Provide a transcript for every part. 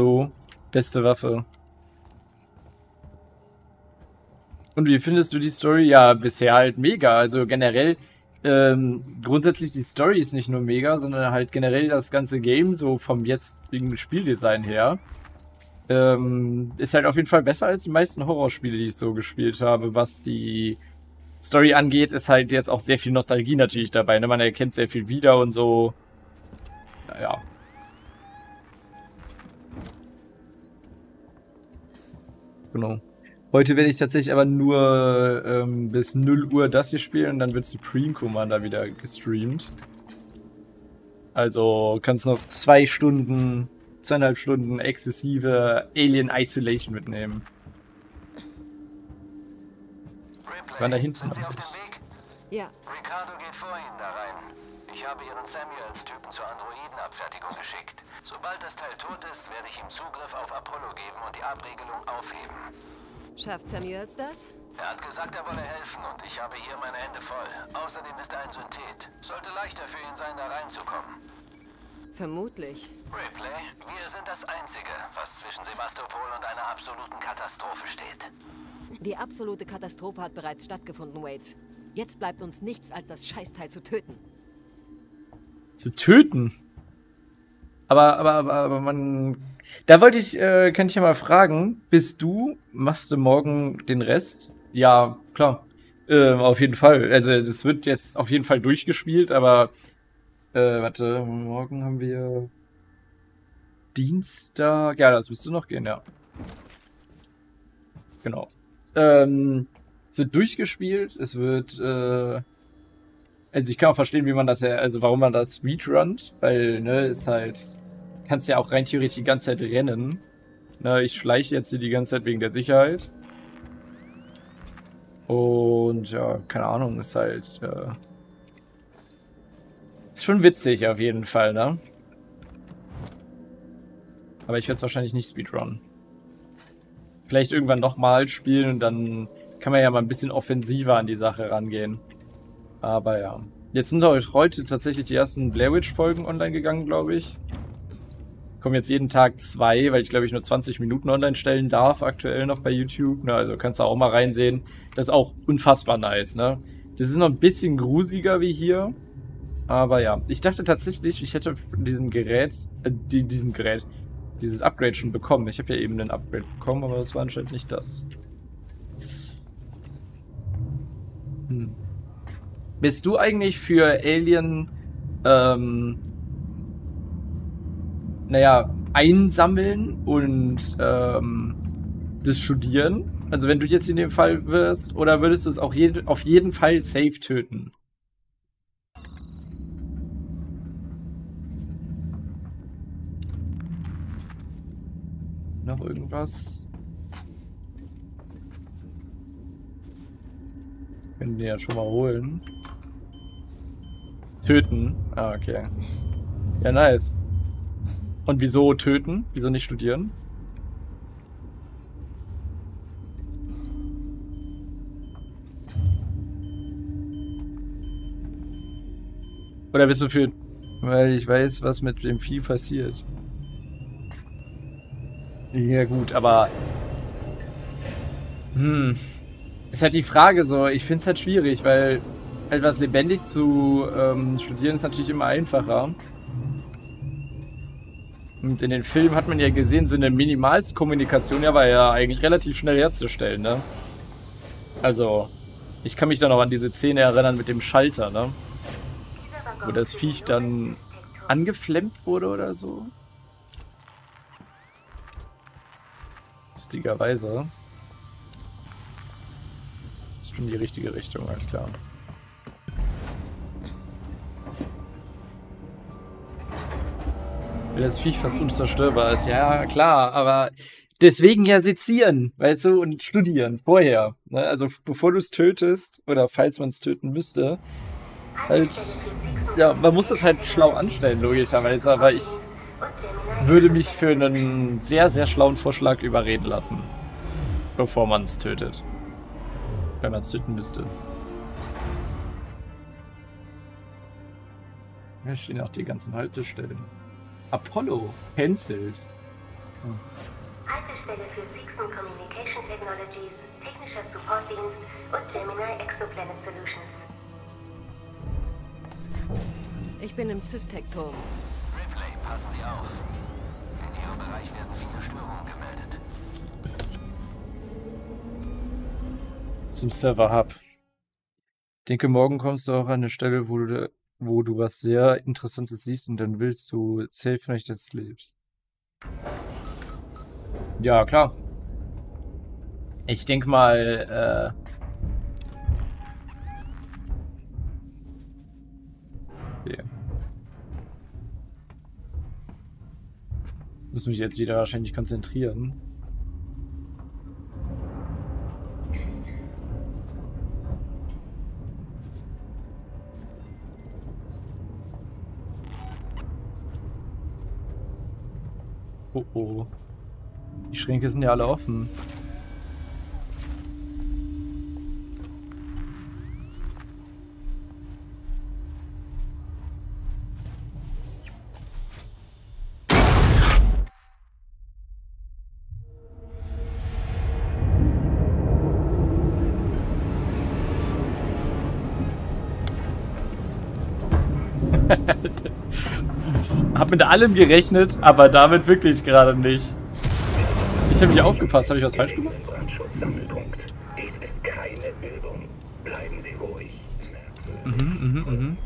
So, beste Waffe. Und wie findest du die Story? Ja, bisher halt mega. Also generell, ähm, grundsätzlich die Story ist nicht nur mega, sondern halt generell das ganze Game, so vom jetzigen Spieldesign her, ähm, ist halt auf jeden Fall besser als die meisten Horrorspiele, die ich so gespielt habe. Was die Story angeht, ist halt jetzt auch sehr viel Nostalgie natürlich dabei. Ne? Man erkennt sehr viel wieder und so. Naja. Genau. Heute werde ich tatsächlich aber nur ähm, bis 0 Uhr das hier spielen und dann wird Supreme Commander wieder gestreamt. Also kannst noch zwei Stunden, zweieinhalb Stunden exzessive Alien Isolation mitnehmen. Ripley, Waren da hinten sind Sie auf dem Weg? Ja. Ricardo geht vor Ihnen da rein. Ich habe Ihren Samuels-Typen zur Androidenabfertigung geschickt. Sobald das Teil tot ist, werde ich ihm Zugriff auf Apollo geben und die Abregelung aufheben. Schafft Samuels das? Er hat gesagt, er wolle helfen und ich habe hier meine Hände voll. Außerdem ist er ein Synthet. Sollte leichter für ihn sein, da reinzukommen. Vermutlich. Ripley, wir sind das Einzige, was zwischen Sebastopol und einer absoluten Katastrophe steht. Die absolute Katastrophe hat bereits stattgefunden, Waits. Jetzt bleibt uns nichts, als das Scheißteil zu töten. Zu töten? Aber, aber, aber, aber man da wollte ich, äh, kann ich ja mal fragen, bist du, machst du morgen den Rest? Ja, klar. Äh, auf jeden Fall. Also das wird jetzt auf jeden Fall durchgespielt, aber äh, warte, morgen haben wir Dienstag. Ja, das müsste noch gehen, ja. Genau. Ähm, es wird durchgespielt, es wird, äh, also ich kann auch verstehen, wie man das ja, also warum man das speedrunnt, weil, ne, ist halt kannst ja auch rein theoretisch die ganze Zeit rennen. Na, ich schleiche jetzt hier die ganze Zeit wegen der Sicherheit. Und ja, keine Ahnung, ist halt. Äh, ist schon witzig auf jeden Fall, ne? Aber ich werde es wahrscheinlich nicht speedrun. Vielleicht irgendwann nochmal spielen und dann kann man ja mal ein bisschen offensiver an die Sache rangehen. Aber ja. Jetzt sind heute tatsächlich die ersten Blair Witch Folgen online gegangen, glaube ich kommen jetzt jeden Tag zwei, weil ich glaube ich nur 20 Minuten online stellen darf, aktuell noch bei YouTube. Ne? Also kannst du auch mal reinsehen. Das ist auch unfassbar nice, ne? Das ist noch ein bisschen grusiger wie hier. Aber ja, ich dachte tatsächlich, ich hätte diesen Gerät, äh, die, diesen Gerät, dieses Upgrade schon bekommen. Ich habe ja eben ein Upgrade bekommen, aber das war anscheinend nicht das. Hm. Bist du eigentlich für Alien ähm, naja, einsammeln und ähm, das Studieren? Also wenn du jetzt in dem Fall wirst, oder würdest du es auch je auf jeden Fall safe töten? Noch irgendwas? Können die ja schon mal holen. Töten. Ah, okay. Ja, nice. Und wieso töten? Wieso nicht studieren? Oder bist du für... Weil ich weiß, was mit dem Vieh passiert. Ja gut, aber... Hm. Ist halt die Frage so, ich finde es halt schwierig, weil etwas lebendig zu ähm, studieren ist natürlich immer einfacher. Und in den Filmen hat man ja gesehen, so eine Minimalskommunikation ja war ja eigentlich relativ schnell herzustellen, ne? Also, ich kann mich da noch an diese Szene erinnern mit dem Schalter, ne? Wo das Viech dann angeflemmt wurde oder so. Lustigerweise. Ist schon die richtige Richtung, alles klar. Weil das Viech fast unzerstörbar ist. Ja, klar, aber deswegen ja sezieren, weißt du, und studieren vorher. Ne? Also bevor du es tötest, oder falls man es töten müsste, halt, ja, man muss das halt schlau anstellen, logischerweise, aber ich würde mich für einen sehr, sehr schlauen Vorschlag überreden lassen, bevor man es tötet. Wenn man es töten müsste. Hier stehen auch die ganzen Haltestellen. Apollo cancelled. Haltestelle für Sixon Communication Technologies, technischer Supportdienst und Gemini Exoplanet Solutions. Ich bin im Systec-Turm. Ripley, passen Sie auf. In Ihrem Bereich werden viele Störungen gemeldet. Zum Server-Hub. Ich denke, morgen kommst du auch an eine Stelle, wo du, wo du was sehr Interessantes siehst und dann willst du safe nicht, dass es lebt. Ja, klar. Ich denke mal, äh... Okay. Muss mich jetzt wieder wahrscheinlich konzentrieren. Oh oh. Die Schränke sind ja alle offen. Habe mit allem gerechnet, aber damit wirklich gerade nicht. Ich habe nicht aufgepasst. Habe ich was falsch gemacht? Dies ist keine Übung. Bleiben Sie ruhig. Mhm, mhm, mhm.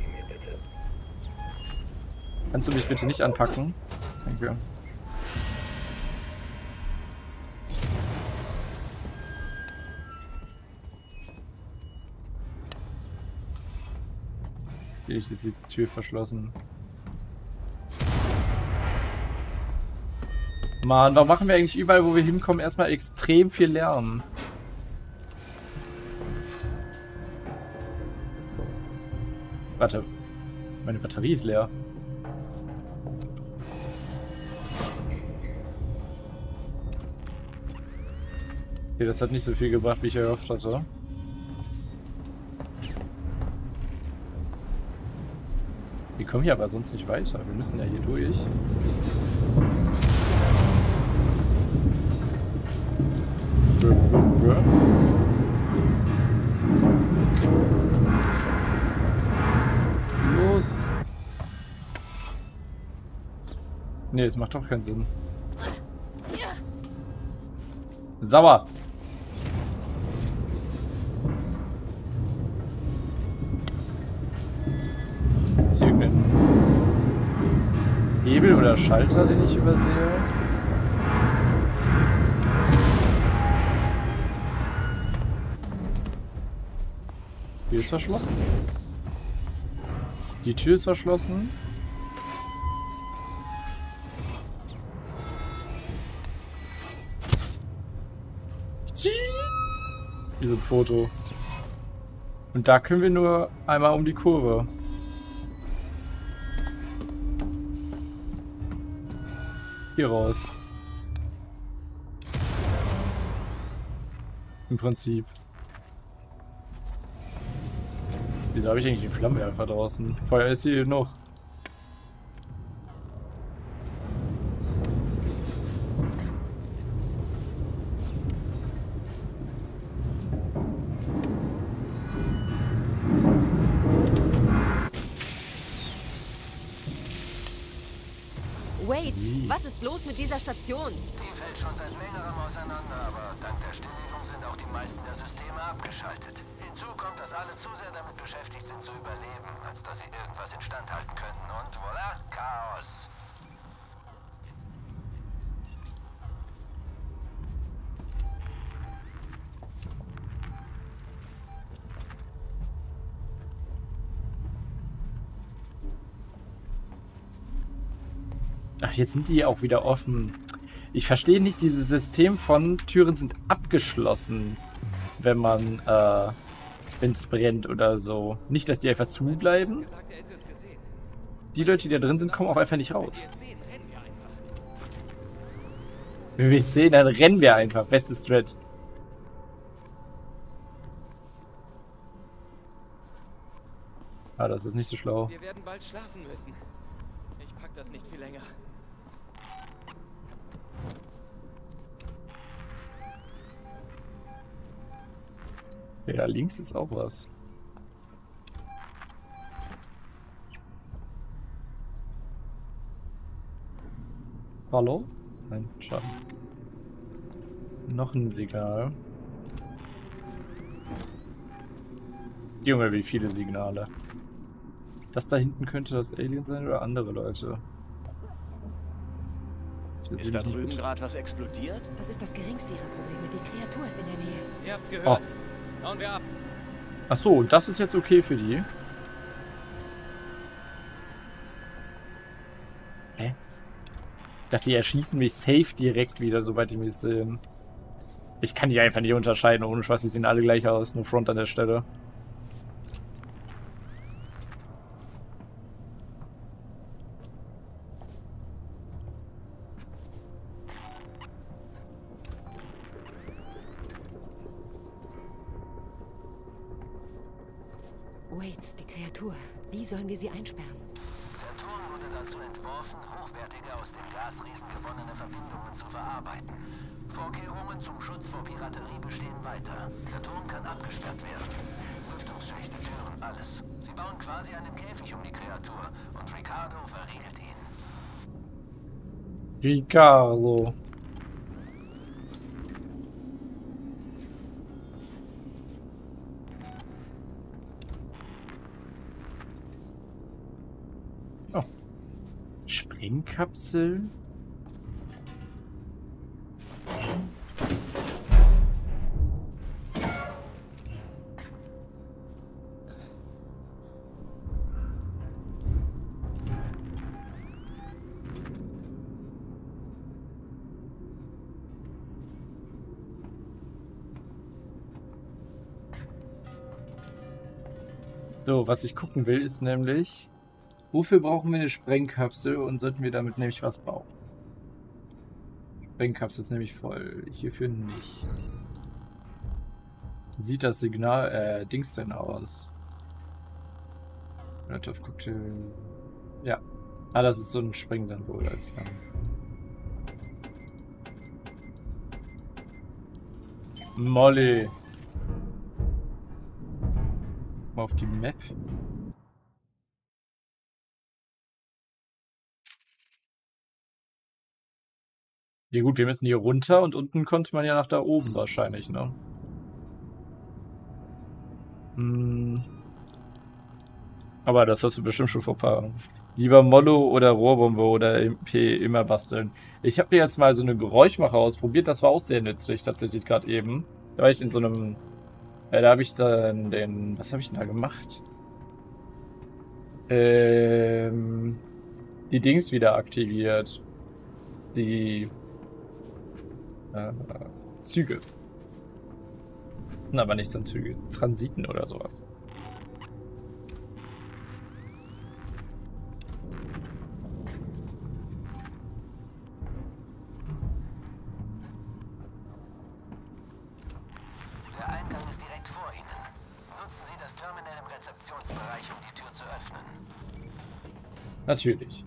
Kannst du mich bitte nicht anpacken? Danke. Hier ist die Tür verschlossen. Mann, warum machen wir eigentlich überall, wo wir hinkommen, erstmal extrem viel Lärm? Warte. Meine Batterie ist leer. Okay, das hat nicht so viel gebracht, wie ich erhofft hatte. Wir kommen hier aber sonst nicht weiter. Wir müssen ja hier durch. Los! Nee, es macht doch keinen Sinn. Sauer! Ist hier Hebel oder Schalter, den ich übersehe? Verschlossen. Die Tür ist verschlossen. Diesem Foto. Und da können wir nur einmal um die Kurve. Hier raus. Im Prinzip. Wieso habe ich eigentlich den Flammenwerfer draußen? Feuer ist hier noch. Wait, was ist los mit dieser Station? Die fällt schon seit längerem auseinander, aber dank der Stilllegung sind auch die meisten der Systeme abgeschaltet. Hinzu kommt, dass alle zu sehr damit beschäftigt sind zu überleben, als dass sie irgendwas instand halten könnten. Und voilà, Chaos. Ach, jetzt sind die auch wieder offen. Ich verstehe nicht dieses System von Türen sind abgeschlossen, wenn man, äh, wenn es brennt oder so. Nicht, dass die einfach zubleiben. Die Leute, die da drin sind, kommen auch einfach nicht raus. Wenn wir es sehen, dann rennen wir einfach. Bestes Thread. Ah, das ist nicht so schlau. Wir werden bald schlafen müssen. Ich pack das nicht viel länger. Ja, links ist auch was. Hallo? Nein, schade. Noch ein Signal. Junge, wie viele Signale. Das da hinten könnte das Alien sein oder andere Leute. Das Ist da drüben gerade was explodiert? Das ist das geringste ihrer Probleme. Die Kreatur ist in der Nähe. Ihr habt's gehört. Hauen wir ab. Ach so, das ist jetzt okay für die? Hä? Ich dachte, die erschießen mich safe direkt wieder, sobald die mich sehen. Ich kann die einfach nicht unterscheiden, ohne Spaß, die sehen alle gleich aus. Nur Front an der Stelle. Waits, die Kreatur. Wie sollen wir sie einsperren? Der Turm wurde dazu entworfen, hochwertige aus dem Gasriesen gewonnene Verbindungen zu verarbeiten. Vorkehrungen zum Schutz vor Piraterie bestehen weiter. Der Turm kann abgesperrt werden. Lüftungsschächte, Türen, alles. Sie bauen quasi einen Käfig um die Kreatur und Ricardo verriegelt ihn. Ricardo. Oh. Sprengkapsel? So, was ich gucken will, ist nämlich, wofür brauchen wir eine Sprengkapsel und sollten wir damit nämlich was bauen? Sprengkapsel ist nämlich voll, hierfür nicht. Sieht das Signal, äh, Dings denn aus? Molotov Cocktail. Ja. Ah, das ist so ein Sprengsymbol, alles klar. Molly. Mal auf die Map. Ja gut, wir müssen hier runter und unten konnte man ja nach da oben wahrscheinlich, ne? Hm. Aber das hast du bestimmt schon vor ein paar. Lieber Mollo oder Rohrbombe oder MP immer basteln. Ich habe mir jetzt mal so eine Geräuschmacher ausprobiert, das war auch sehr nützlich tatsächlich gerade eben. Da war ich in so einem ja, da habe ich dann den. Was habe ich denn da gemacht? Ähm, die Dings wieder aktiviert. Die äh, Züge. Aber nicht so Züge. Transiten oder sowas. Der Eingang ist direkt vor Ihnen. Nutzen Sie das Terminal im Rezeptionsbereich, um die Tür zu öffnen. Natürlich.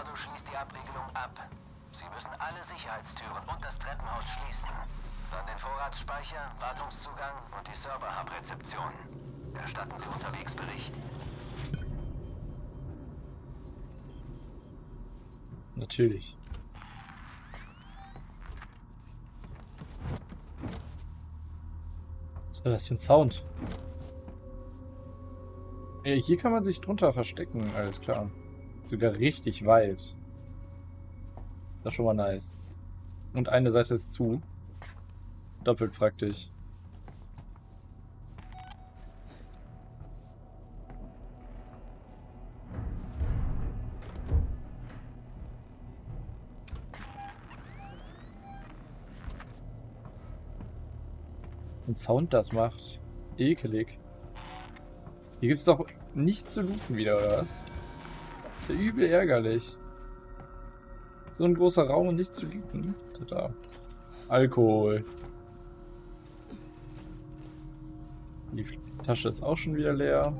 Ricardo schließt die Abriegelung ab. Sie müssen alle Sicherheitstüren und das Treppenhaus schließen. Dann den Vorratsspeicher, Wartungszugang und die Server-Hub-Rezeption. Erstatten Sie unterwegs Bericht. Natürlich. Was ist denn das für ein Sound? Ja, hier kann man sich drunter verstecken, alles klar. Sogar richtig weit. Das ist schon mal nice. Und eine Seite ist zu. Doppelt praktisch. Ein Sound das macht. Ekelig. Hier gibt es doch nichts zu looten wieder, oder was? Ja übel ärgerlich. So ein großer Raum und nichts zu looten. Total. Alkohol. Die Tasche ist auch schon wieder leer.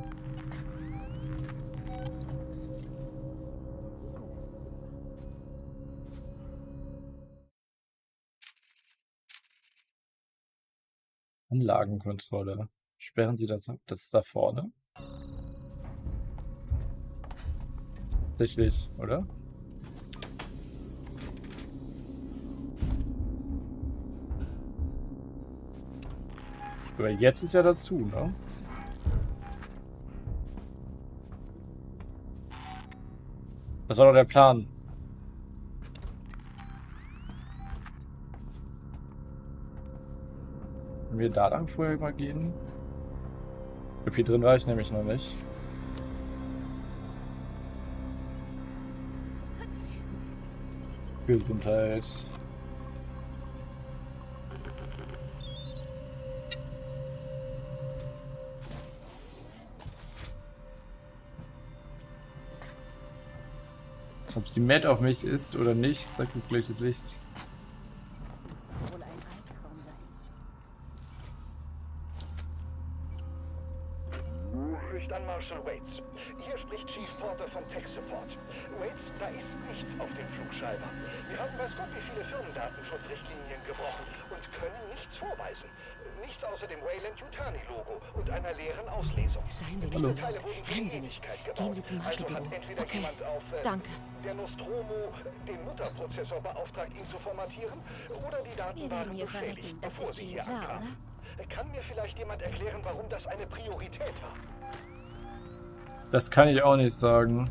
Anlagenkontrolle. Sperren Sie das ab. Das ist da vorne. Tatsächlich, oder? Aber jetzt ist ja dazu, ne? Das war doch der Plan. Wenn wir da lang vorher mal gehen. Hier drin war ich nämlich noch nicht. Gesundheit. Ob sie mad auf mich ist oder nicht, sagt jetzt gleich das Licht. Den Mutterprozessor beauftragt, ihn zu formatieren oder die Daten Wir waren werden hier beschädigt, verrecken, das bevor ist sie Ihnen hier klar, ankamen. Kann mir vielleicht jemand erklären, warum das eine Priorität war? Das kann ich auch nicht sagen.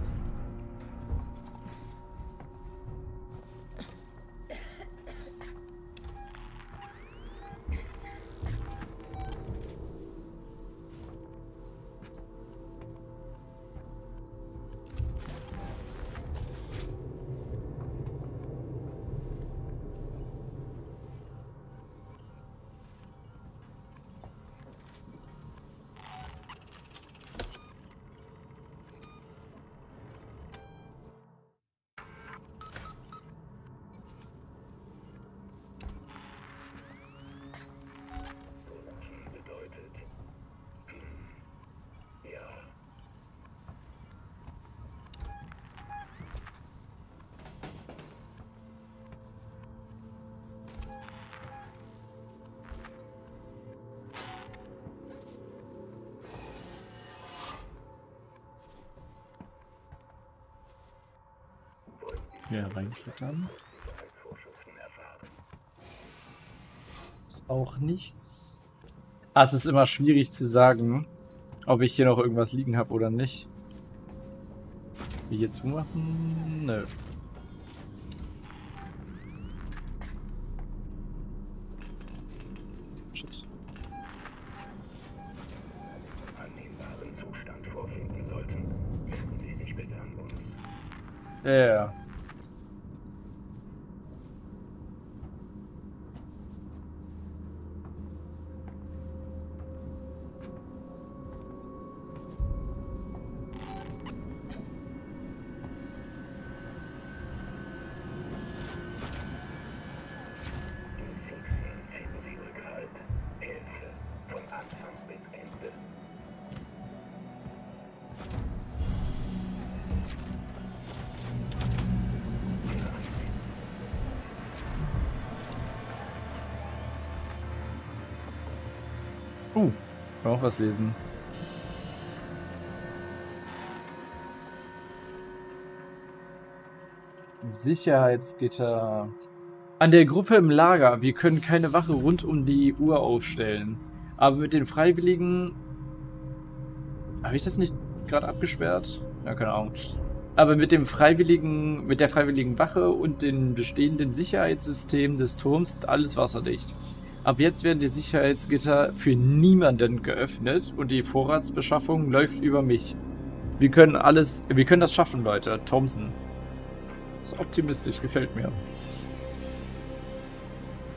Hier reinklettern. Ist auch nichts. Ah, es ist immer schwierig zu sagen, ob ich hier noch irgendwas liegen habe oder nicht. Wie hier zumachen? Nö. Shit. annehmbaren Zustand vorfinden sollten, wenden Sie sich bitte an uns. Ja, ja. Auch was lesen. Sicherheitsgitter. An der Gruppe im Lager. Wir können keine Wache rund um die Uhr aufstellen. Aber mit den Freiwilligen... Habe ich das nicht gerade abgesperrt? Ja, keine Ahnung. Aber mit dem freiwilligen, mit der freiwilligen Wache und den bestehenden Sicherheitssystemen des Turms ist alles wasserdicht. Ab jetzt werden die Sicherheitsgitter für niemanden geöffnet und die Vorratsbeschaffung läuft über mich. Wir können alles, wir können das schaffen, Leute. Thompson. Ist optimistisch, gefällt mir.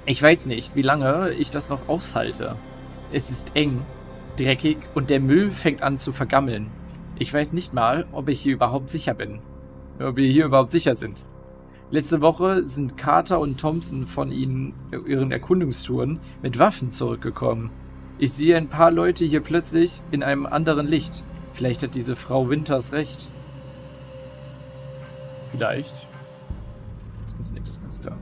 Ich weiß nicht, wie lange ich das noch aushalte. Es ist eng, dreckig und der Müll fängt an zu vergammeln. Ich weiß nicht mal, ob ich hier überhaupt sicher bin. Ob wir hier überhaupt sicher sind. Letzte Woche sind Carter und Thompson von ihnen, ihren Erkundungstouren mit Waffen zurückgekommen. Ich sehe ein paar Leute hier plötzlich in einem anderen Licht. Vielleicht hat diese Frau Winters recht. Vielleicht. Das ist nichts, ganz klar.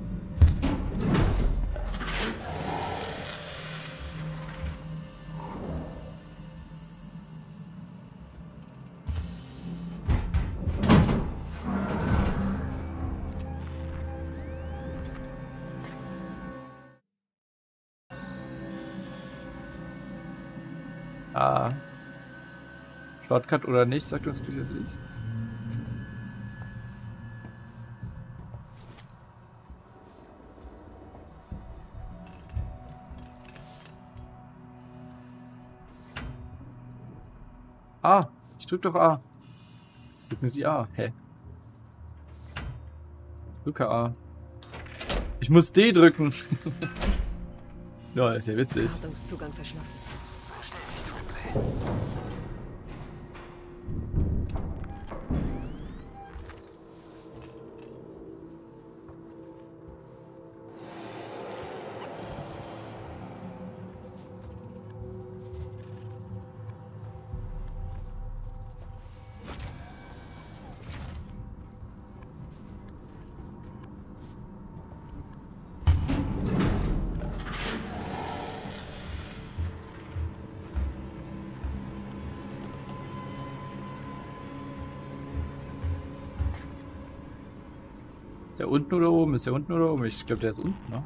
Shortcut oder nicht, sagt uns das Licht. A. Ich drück doch A. Drück mir sie A. Hä? Drücke A. Ich muss D drücken. ja, ist ja witzig. Wartungszugang verschlossen. Ist unten oder oben? Ist der unten oder oben? Ich glaube, der ist unten, ne?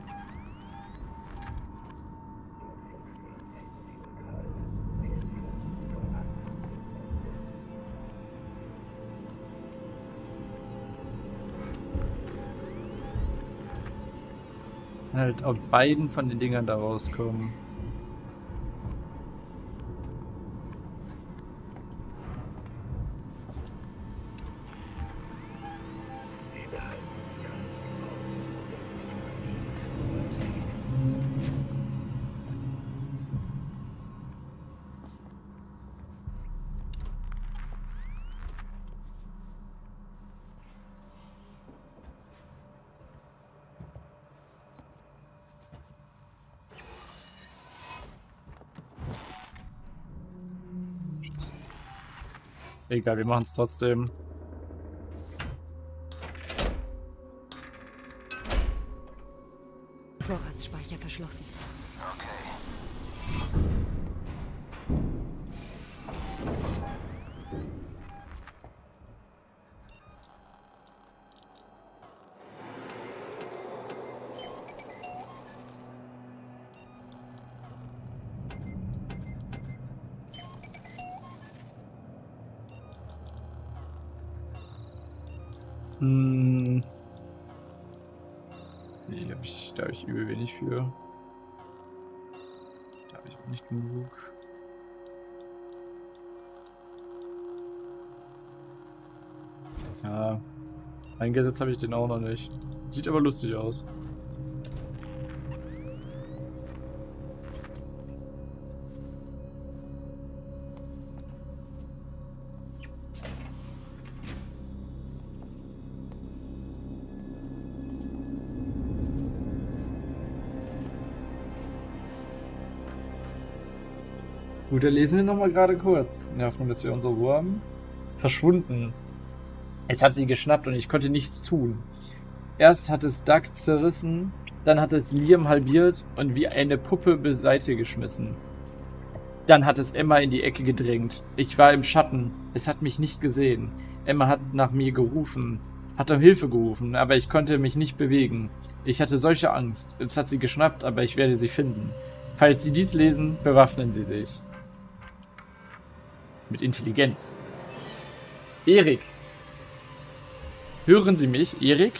Halt auf beiden von den Dingern da rauskommen. Egal, wir machen es trotzdem. Vorratsspeicher verschlossen. Hm. Für. Da habe ich auch nicht genug. Ja. Eingesetzt habe ich den auch noch nicht. Sieht aber lustig aus. Gut, dann lesen wir nochmal gerade kurz. In der Hoffnung, dass wir unsere Ruhe haben. Verschwunden. Es hat sie geschnappt und ich konnte nichts tun. Erst hat es Doug zerrissen, dann hat es Liam halbiert und wie eine Puppe beiseite geschmissen. Dann hat es Emma in die Ecke gedrängt. Ich war im Schatten. Es hat mich nicht gesehen. Emma hat nach mir gerufen, hat um Hilfe gerufen, aber ich konnte mich nicht bewegen. Ich hatte solche Angst. Es hat sie geschnappt, aber ich werde sie finden. Falls Sie dies lesen, bewaffnen Sie sich. Mit Intelligenz. Erik. Hören Sie mich, Erik?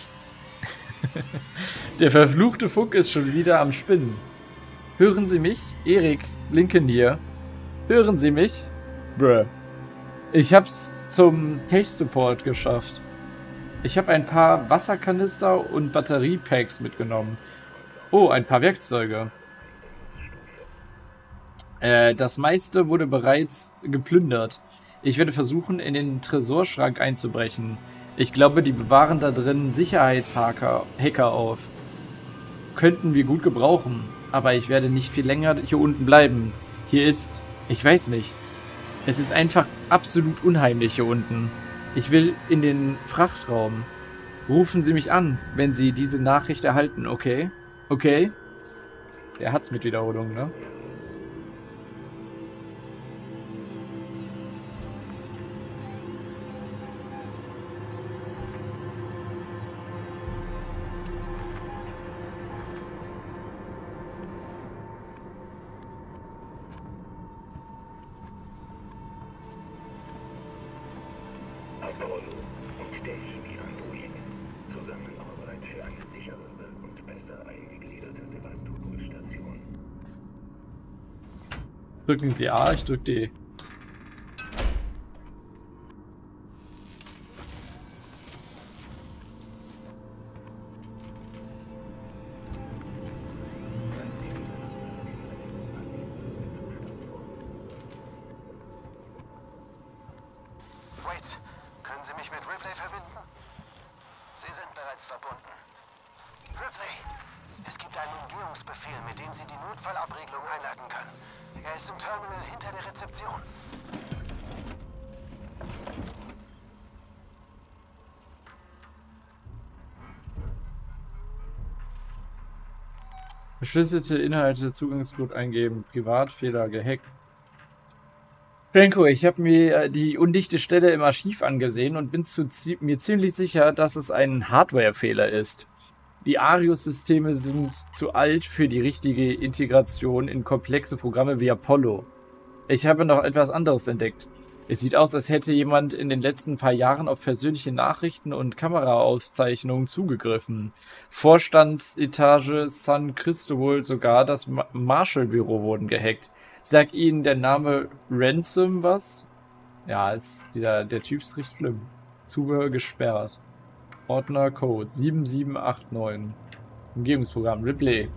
Der verfluchte Funk ist schon wieder am Spinnen. Hören Sie mich, Erik, Lincoln hier. Hören Sie mich? Bruh. Ich hab's zum Tech-Support geschafft. Ich habe ein paar Wasserkanister und Batteriepacks mitgenommen. Oh, ein paar Werkzeuge. Äh, das meiste wurde bereits geplündert. Ich werde versuchen, in den Tresorschrank einzubrechen. Ich glaube, die bewahren da drin Sicherheitshacker Hacker auf. Könnten wir gut gebrauchen. Aber ich werde nicht viel länger hier unten bleiben. Hier ist... Ich weiß nicht. Es ist einfach absolut unheimlich hier unten. Ich will in den Frachtraum. Rufen Sie mich an, wenn Sie diese Nachricht erhalten, okay? Okay? Der hat's mit Wiederholung, ne? Eingegliederte Sevastopol-Station. Drücken Sie A, ich drück D. Terminal hinter der Rezeption. Verschlüsselte Inhalte, Zugangscode eingeben, Privatfehler gehackt. Franco, ich habe mir äh, die undichte Stelle im Archiv angesehen und bin zie mir ziemlich sicher, dass es ein Hardware-Fehler ist. Die Arius-Systeme sind zu alt für die richtige Integration in komplexe Programme wie Apollo. Ich habe noch etwas anderes entdeckt. Es sieht aus, als hätte jemand in den letzten paar Jahren auf persönliche Nachrichten und Kameraaufzeichnungen zugegriffen. Vorstandsetage San Cristobal, sogar das Ma Marshall-Büro wurden gehackt. Sagt Ihnen der Name Ransom was? Ja, ist dieser, der Typ ist richtig schlimm. Zubehör gesperrt. Ordner Code 7789. Umgebungsprogramm Ripley.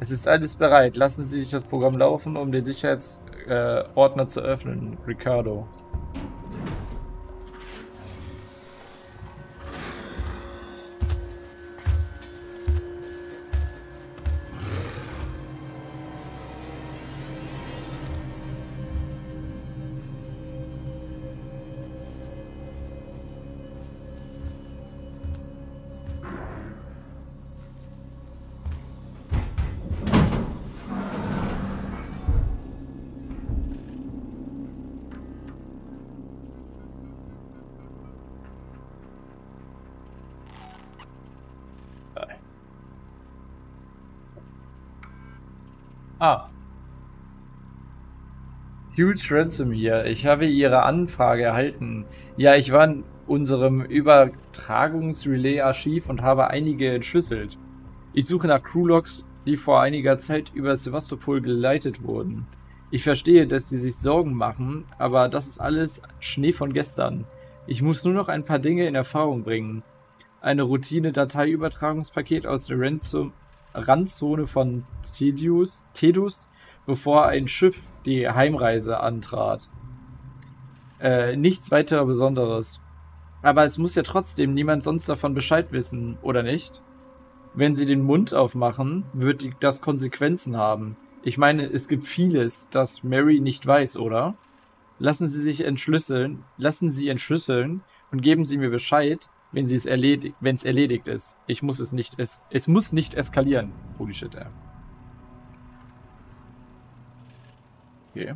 Es ist alles bereit. Lassen Sie sich das Programm laufen, um den Sicherheitsordner äh, Ordner zu öffnen. Ricardo. Huge Ransom hier. Ich habe Ihre Anfrage erhalten. Ja, ich war in unserem Übertragungsrelay-Archiv und habe einige entschlüsselt. Ich suche nach Crewlogs, die vor einiger Zeit über Sevastopol geleitet wurden. Ich verstehe, dass Sie sich Sorgen machen, aber das ist alles Schnee von gestern. Ich muss nur noch ein paar Dinge in Erfahrung bringen. Eine Routine-Dateiübertragungspaket aus der Ransom Randzone von Tedius, Tedus, bevor ein Schiff die Heimreise antrat. Äh, nichts weiter Besonderes. Aber es muss ja trotzdem niemand sonst davon Bescheid wissen, oder nicht? Wenn sie den Mund aufmachen, wird das Konsequenzen haben. Ich meine, es gibt vieles, das Mary nicht weiß, oder? Lassen Sie sich entschlüsseln, lassen Sie entschlüsseln und geben Sie mir Bescheid, wenn es erledigt, erledigt ist. Ich muss es nicht, es, es muss nicht eskalieren. Holy shit, ey. Okay.